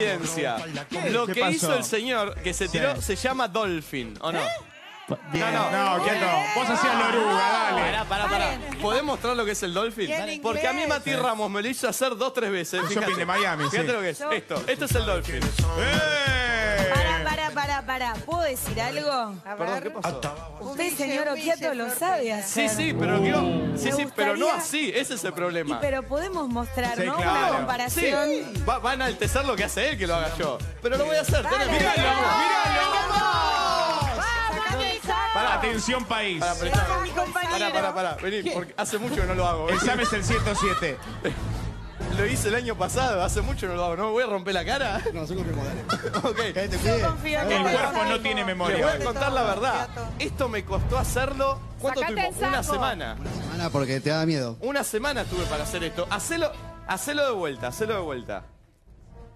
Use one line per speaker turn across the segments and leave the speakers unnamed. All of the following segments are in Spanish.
Ciencia. Lo
¿Qué
que
pasó?
hizo el señor que se tiró
Sí.
se llama Dolphin, ¿o no?
No, no, quieto. Vos hacías la oruga, dale.
Pará, pará, pará. ¿Podés mostrar lo que es el Dolphin?
Bien
Porque a mí. Mati Ramos me lo hizo hacer dos, tres veces. Fíjate.
shopping de Miami,
Fíjate
sí.
lo que es. Esto. Esto es el Dolphin.
¡Eh!
Para, para, para, para. ¿Puedo decir algo?
Perdón, ¿qué pasó?
Señor Oquiato, lo sabe hacer.
Sí, sí, pero. Sí, sí, pero no así. Ese es el
Y
problema.
pero podemos mostrar,
Sí,
¿no?
claro.
Una
Sí,
comparación.
va, va a enaltecer lo que hace él que lo haga yo. Pero lo voy a hacer.
Dale,
Míralo,
dale.
Para, atención país.
Compañero.
pará, pará. Vení, porque hace mucho que no lo hago.
El SAM es el 107.
Lo hice el año pasado, hace mucho no lo hago. ¿No me voy a romper la cara?
No, soy modelo.
ok.
Yo confío en
El cuerpo no tiene
Les voy
memoria.
a contar la verdad. Esto me costó hacerlo. ¿Cuánto
Sacate
tiempo?
el
Una
saco.
semana.
Semana porque te da miedo.
Una semana tuve para hacer esto. Hacelo, hacelo de vuelta, hacelo de vuelta.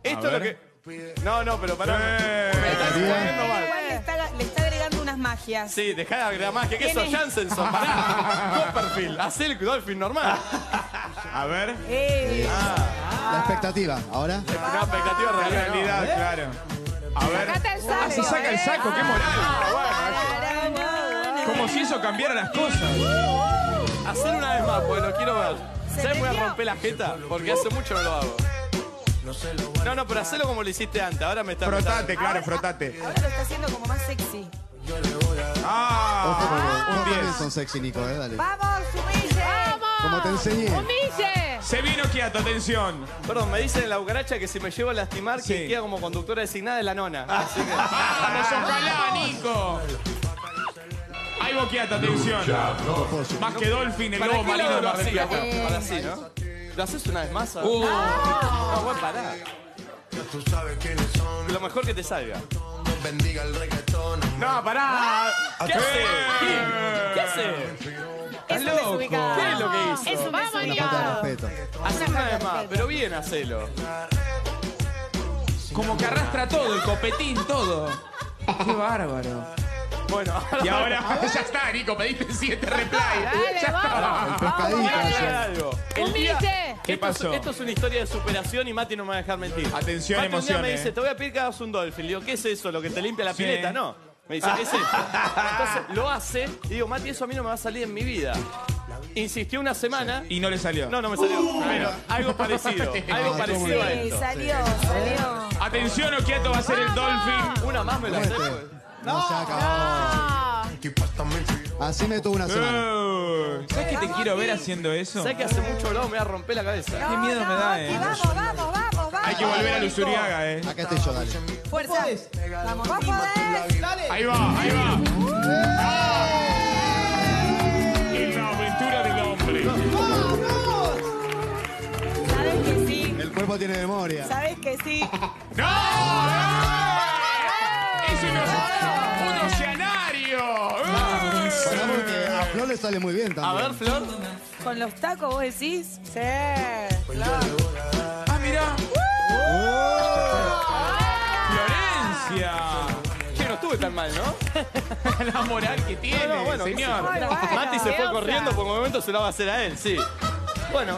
Esto es lo
ver.
que. No, no, pero pará.
Eh.
Magias.
Sí, dejá de agregar más. ¿Qué eso?
Tiene-
Jansenson, pará. Copperfield, hacé el Dolphin normal.
A ver.
Eh,
La expectativa. Ahora.
Una expectativa
La
real.
realidad, claro. A ver.
Sacate el saco.
Ah, se saca el saco, qué moral.
tararara.
Como si eso cambiara las cosas.
Hacer una vez más, porque lo quiero ver.
Se
¿Sabes? Voy a romper la jeta, porque hace mucho no lo hago. No, no, pero hacelo como lo hiciste antes. Ahora me está
Frotate, claro, frotate.
Ahora lo está haciendo como más sexy.
Ah, un
también
10.
son sexy, Nico, eh, dale.
¡Vamos, humille!
¡Vamos!
Como te enseñé.
¡Humille!
Se vino quieto, atención.
Perdón, me dicen en la cucaracha que si me llevo a lastimar,
Sí.
quien queda como conductora designada es la nona. Así que.
¡Vamos, ojalá, Nico! Ahí boqueata, atención. Más que Dolphin, el
¿Para
lobo
qué
marino
lado
de
lo
Mar del
hacía?
Plata.
Bueno, para así, ¿no? ¿Lo haces una vez más?
Uh.
No, bueno, pará. Lo mejor que te salga. No, pará. ¿Qué hace? ¿Qué hace?
Es desubicado.
¿Qué es lo que hizo?
Es un
Vamos,
Una falta de
desubicado.
respeto.
Hacé una vez más, pero bien hacelo.
Como que arrastra todo, el copetín, todo. Qué bárbaro.
Bueno,
Y ahora, ya está, Nico, pediste 7 replay.
Dale,
Ya
vamos.
está.
Pescadito.
El
Humille.
¿Qué
Esto es-
pasó?
Esto es una historia de superación y Mati no me va a dejar mentir.
Atención,
Mati un día me
emociones.
dice, te voy a pedir que hagas un dolphin. Le digo, ¿qué es eso? ¿Lo que te limpia la
Sí.
pileta? No. Me dice, ¿qué es eso? Entonces lo hace y digo, Mati, eso a mí no me va a salir en mi vida. Insistió una semana.
Y no le salió.
No, no me salió. Bueno, algo parecido. Algo parecido a
Sí,
esto.
salió, salió.
Atención, Oquieto va a ser el Dolphin.
Una más me la sé. pues.
No se acabó. Así me tuvo una semana.
Eh, ¿Sabes que te quiero ver haciendo eso?
¿Sabes que hace mucho lado me va a romper la cabeza?
Qué miedo me da, eh.
Vamos, vamos, vamos, vamos.
Hay que volver a Lusuriaga, eh.
Acá estoy yo, dale.
Fuerza. Vamos, vamos. podés.
Ahí va, ahí va. En la aventura del hombre.
Sabes que sí.
El cuerpo tiene memoria.
Sabes que sí.
¡No! ¡No! ¡Es un, un
Flor le sale muy bien
A
también.
ver, Flor.
¿Con los tacos vos decís? Sí.
¡Ah, mirá! ¡Florencia!
Che, no estuve tan mal, ¿no?
La moral que tiene,
No, no, bueno,
señor.
Ay, bueno,
Mati se fue corriendo, por un momento se lo va a hacer a él, sí. Bueno,